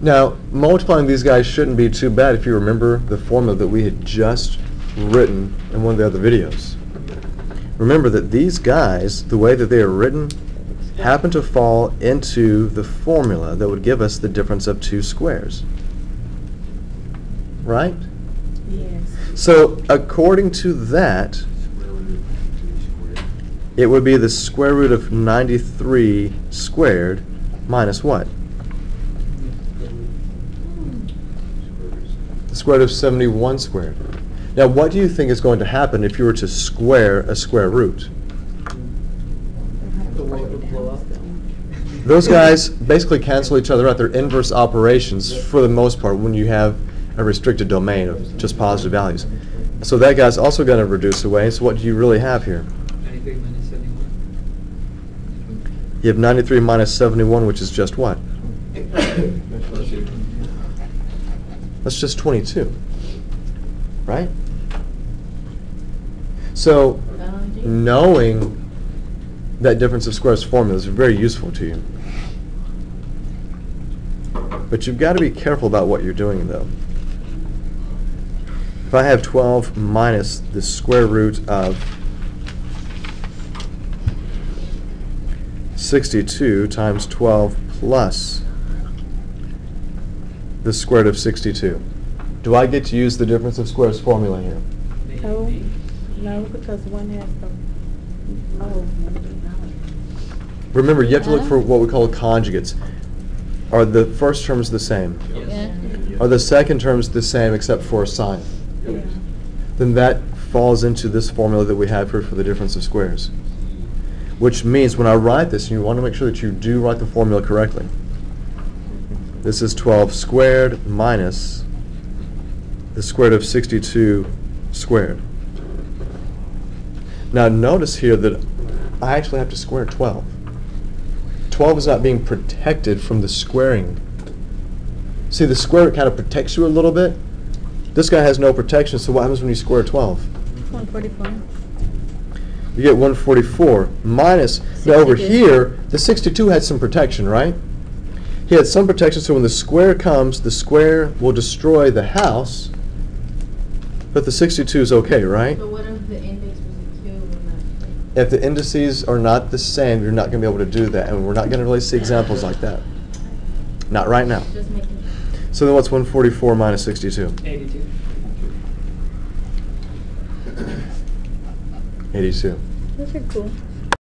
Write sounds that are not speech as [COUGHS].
Now, multiplying these guys shouldn't be too bad if you remember the formula that we had just written in one of the other videos. Remember that these guys, the way that they are written, happen to fall into the formula that would give us the difference of two squares. Right? Yes. So, according to that, it would be the square root of 93 squared minus what? The square root of 71 squared. Now, what do you think is going to happen if you were to square a square root? The world would blow up. Those guys basically cancel each other out. They're inverse operations for the most part when you have a restricted domain of just positive values. So that guy's also going to reduce away. So what do you really have here? Ninety-three minus seventy-one. You have 93 minus 71, which is just what? [COUGHS] That's just 22. Right? So knowing that difference of squares formula is very useful to you. But you've got to be careful about what you're doing though. If I have 12 minus the square root of 62 times 12 plus the square root of 62. Do I get to use the difference of squares formula here? No, no, because one has the, oh. Remember, you have to look for what we call conjugates. Are the first terms the same? Yes. Are the second terms the same except for a sign? Yeah. Then that falls into this formula that we have here for the difference of squares. Which means when I write this, you want to make sure that you do write the formula correctly. This is 12 squared minus the square root of 62 squared. Now notice here that I actually have to square 12. 12 is not being protected from the squaring. See, the square root kind of protects you a little bit. This guy has no protection, so what happens when you square 12? One forty-four. You get 144 minus, now over here, the 62 had some protection, right? He had some protection, so when the square comes, the square will destroy the house, but the 62 is okay, right? But what if the index was a cube not? If the indices are not the same, you're not going to be able to do that, and we're not going to really see examples like that. Not right now. So then what's 144 minus 62? Eighty-two. 82. Those are cool.